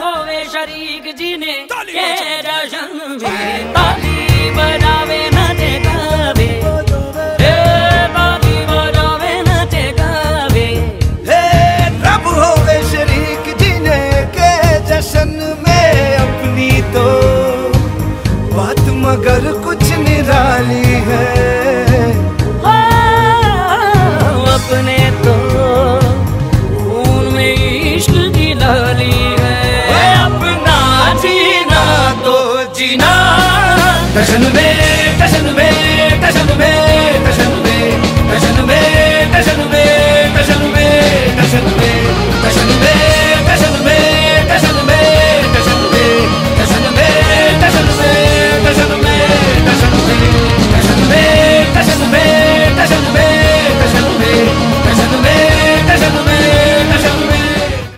ਹੋਵੇ ਸ਼ਰੀਕ ਜੀ ਨੇ ਕਿਹੜਾ निराली है अपने तो जीना जश्न में जश्न में जश्न में जश्न